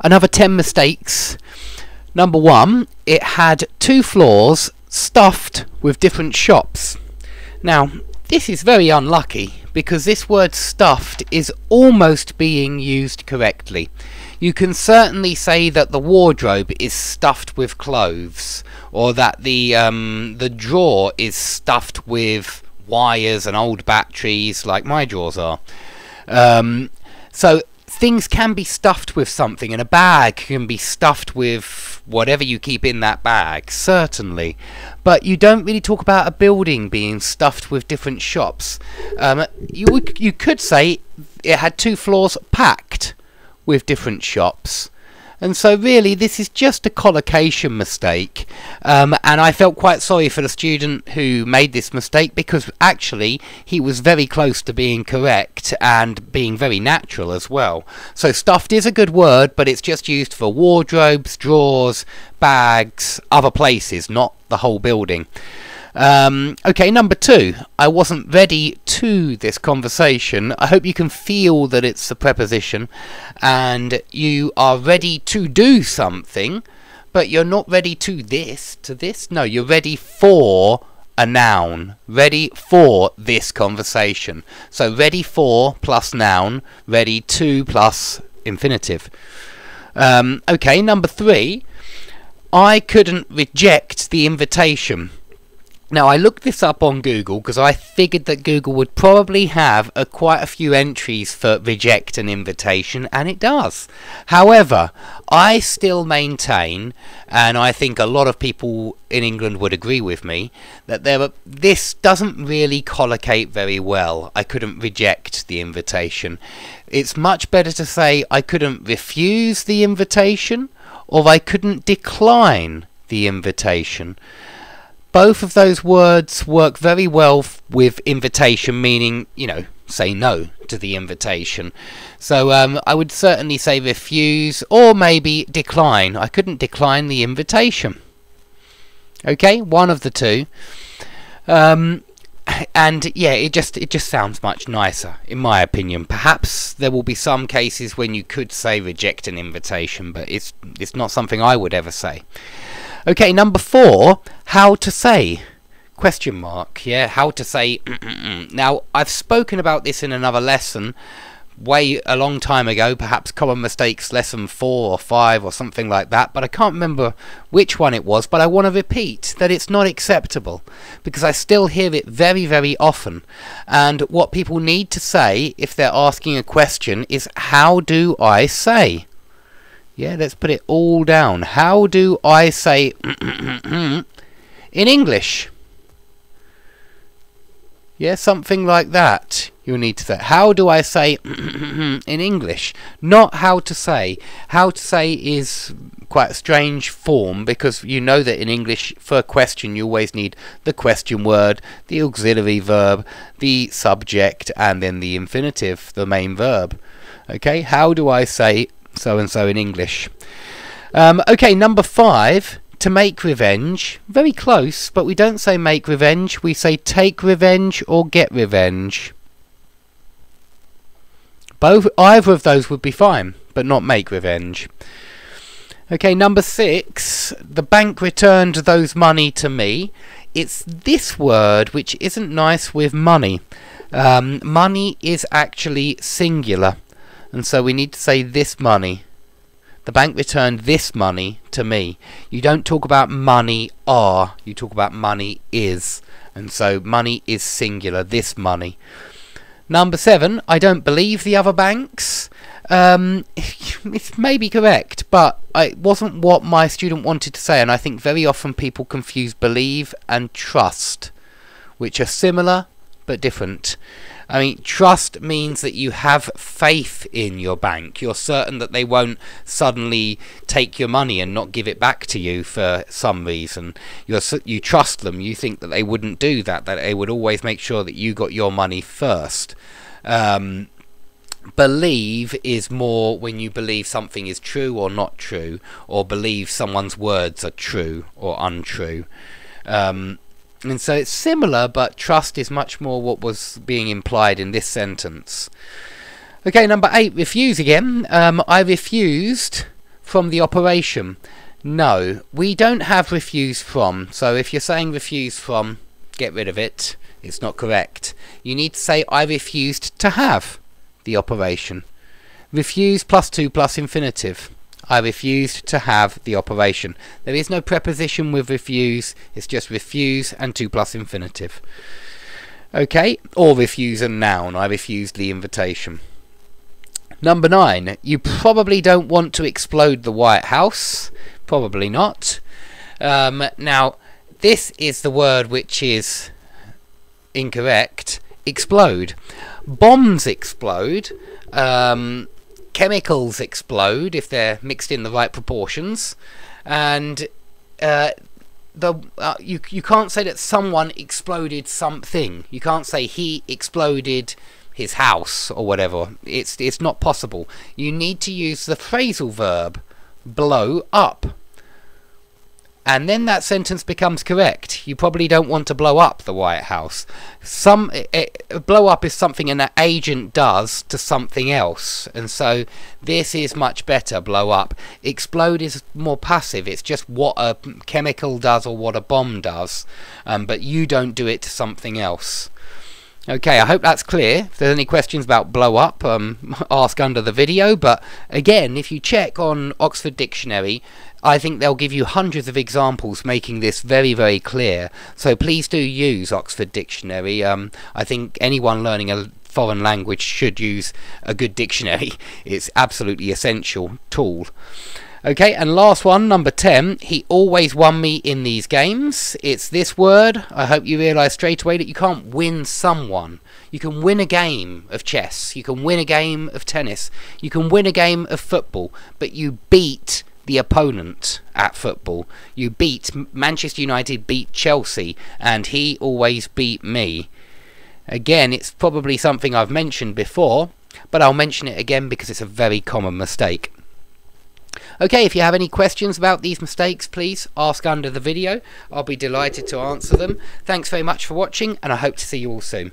Another 10 mistakes. Number one, it had two floors stuffed with different shops. Now, this is very unlucky because this word stuffed is almost being used correctly. You can certainly say that the wardrobe is stuffed with clothes, or that the um, the drawer is stuffed with wires and old batteries, like my drawers are. Um, so things can be stuffed with something, and a bag can be stuffed with whatever you keep in that bag, certainly. But you don't really talk about a building being stuffed with different shops. Um, you you could say it had two floors packed with different shops. And so, really, this is just a collocation mistake. Um, and I felt quite sorry for the student who made this mistake because actually he was very close to being correct and being very natural as well. So, stuffed is a good word, but it's just used for wardrobes, drawers, bags, other places, not the whole building. Um, okay, number two. I wasn't ready to this conversation. I hope you can feel that it's a preposition and you are ready to do something, but you're not ready to this, to this. No, you're ready for a noun. Ready for this conversation. So ready for plus noun, ready to plus infinitive. Um, okay, number three. I couldn't reject the invitation. Now I looked this up on Google because I figured that Google would probably have a, quite a few entries for reject an invitation and it does. However, I still maintain and I think a lot of people in England would agree with me that there are, this doesn't really collocate very well. I couldn't reject the invitation. It's much better to say I couldn't refuse the invitation or I couldn't decline the invitation both of those words work very well with invitation, meaning, you know, say no to the invitation. So um, I would certainly say refuse or maybe decline. I couldn't decline the invitation. Okay, one of the two. Um, and yeah, it just it just sounds much nicer, in my opinion. Perhaps there will be some cases when you could say reject an invitation, but it's it's not something I would ever say. Okay, number four, how to say. Question mark, yeah, how to say. now, I've spoken about this in another lesson way a long time ago, perhaps Common Mistakes lesson 4 or 5 or something like that, but I can't remember which one it was, but I want to repeat that it's not acceptable because I still hear it very, very often. And what people need to say if they're asking a question is, How do I say? Yeah, let's put it all down. How do I say in English? Yeah, something like that. You'll need to say. How do I say in English? Not how to say. How to say is quite a strange form because you know that in English, for a question, you always need the question word, the auxiliary verb, the subject, and then the infinitive, the main verb. Okay, how do I say so and so in English. Um, okay, number five, to make revenge. Very close, but we don't say make revenge, we say take revenge or get revenge. Both, either of those would be fine, but not make revenge. Okay, number six, the bank returned those money to me. It's this word which isn't nice with money. Um, money is actually singular. And so we need to say this money. The bank returned this money to me. You don't talk about money are, you talk about money is. And so money is singular, this money. Number seven, I don't believe the other banks. Um, it may be correct, but it wasn't what my student wanted to say, and I think very often people confuse believe and trust, which are similar but different. I mean, trust means that you have faith in your bank. You're certain that they won't suddenly take your money and not give it back to you for some reason. You're, you trust them. You think that they wouldn't do that, that they would always make sure that you got your money first. Um, believe is more when you believe something is true or not true, or believe someone's words are true or untrue. Um, and so it's similar, but trust is much more what was being implied in this sentence. Okay, number eight, refuse again. Um, I refused from the operation? No, we don't have refuse from. So if you're saying refuse from, get rid of it. It's not correct. You need to say I refused to have the operation. Refuse plus 2 plus infinitive. I refused to have the operation. There is no preposition with refuse, it's just refuse and 2 plus infinitive. Okay, or refuse a noun. I refused the invitation. Number 9. You probably don't want to explode the White House. Probably not. Um, now, this is the word which is incorrect. Explode. Bombs explode. Um, chemicals explode if they're mixed in the right proportions, and uh, the uh, you you can't say that someone exploded something. You can't say he exploded his house or whatever. It's it's not possible. You need to use the phrasal verb blow up and then that sentence becomes correct. You probably don't want to blow up the White House. Some it, eh, blow up is something an agent does to something else, and so this is much better. Blow up. Explode is more passive. It's just what a chemical does or what a bomb does, um, but you don't do it to something else. Okay, I hope that's clear. If there's any questions about blow up, um, ask under the video. But again, if you check on Oxford Dictionary, I think they'll give you hundreds of examples making this very, very clear. So please do use Oxford Dictionary. Um, I think anyone learning a foreign language should use a good dictionary. It's absolutely essential tool. Okay, and last one, number 10. He always won me in these games. It's this word. I hope you realise straight away that you can't win someone. You can win a game of chess. You can win a game of tennis. You can win a game of football. But you beat the opponent at football. You beat Manchester United beat Chelsea and he always beat me. Again, it's probably something I've mentioned before, but I'll mention it again because it's a very common mistake. Okay, if you have any questions about these mistakes, please ask under the video. I'll be delighted to answer them. Thanks very much for watching, and I hope to see you all soon.